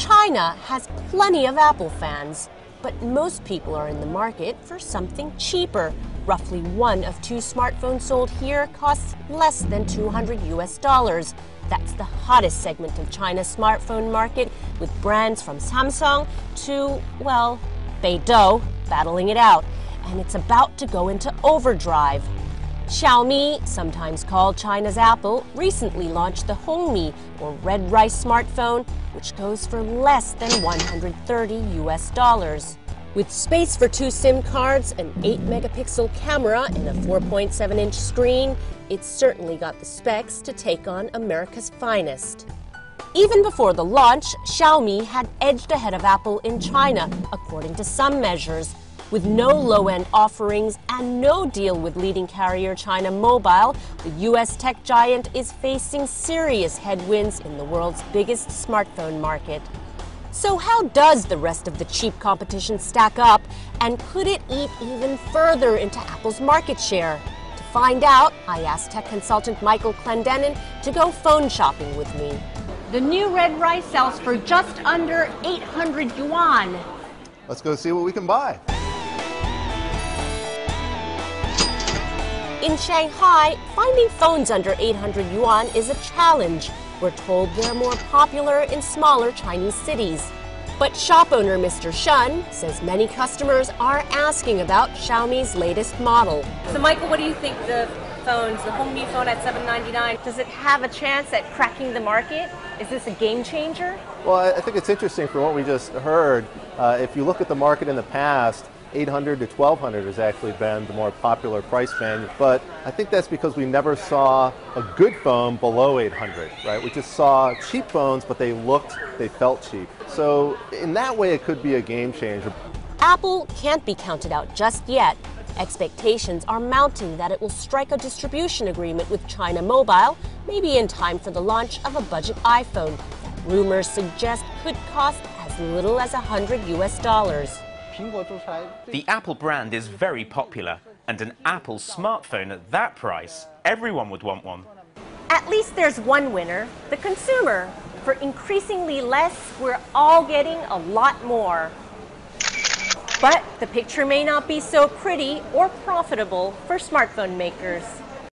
China has plenty of Apple fans, but most people are in the market for something cheaper. Roughly one of two smartphones sold here costs less than 200 US dollars. That's the hottest segment of China's smartphone market, with brands from Samsung to, well, Beidou battling it out. And it's about to go into overdrive. Xiaomi, sometimes called China's Apple, recently launched the Hongmi, or red rice smartphone, which goes for less than 130 US dollars. With space for two SIM cards, an 8 megapixel camera, and a 4.7 inch screen, it's certainly got the specs to take on America's finest. Even before the launch, Xiaomi had edged ahead of Apple in China, according to some measures. With no low end offerings and no deal with leading carrier China Mobile, the U.S. tech giant is facing serious headwinds in the world's biggest smartphone market. So, how does the rest of the cheap competition stack up, and could it eat even further into Apple's market share? To find out, I asked tech consultant Michael Clendenin to go phone shopping with me. The new red rice sells for just under 800 yuan. Let's go see what we can buy. In Shanghai, finding phones under 800 yuan is a challenge. We're told they're more popular in smaller Chinese cities. But shop owner Mr. Shun says many customers are asking about Xiaomi's latest model. So, Michael, what do you think the phones, the Hongmi phone at 799, does it have a chance at cracking the market? Is this a game changer? Well, I think it's interesting from what we just heard. Uh, if you look at the market in the past, 800 to 1200 has actually been the more popular price band, but I think that's because we never saw a good phone below 800, right? We just saw cheap phones, but they looked, they felt cheap. So in that way, it could be a game changer. Apple can't be counted out just yet. Expectations are mounting that it will strike a distribution agreement with China Mobile, maybe in time for the launch of a budget iPhone that rumors suggest could cost as little as 100 US dollars. The Apple brand is very popular, and an Apple smartphone at that price, everyone would want one. At least there's one winner the consumer. For increasingly less, we're all getting a lot more. But the picture may not be so pretty or profitable for smartphone makers.